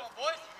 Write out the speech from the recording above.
Come on, boys.